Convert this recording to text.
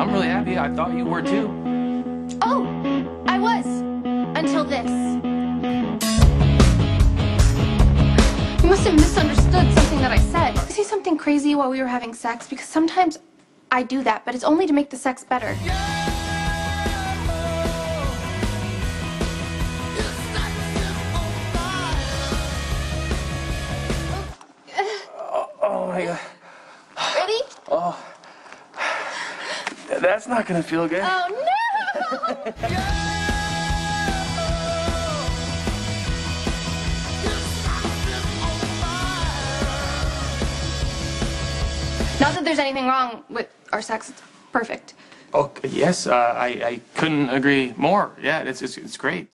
I'm really happy. I thought you were too. Oh, I was. Until this. You must have misunderstood something that I said. Did I say something crazy while we were having sex? Because sometimes I do that, but it's only to make the sex better. Oh my god. That's not gonna feel good. Oh no! Not that there's anything wrong with our sex. It's perfect. Oh yes, uh, I I couldn't agree more. Yeah, it's it's, it's great.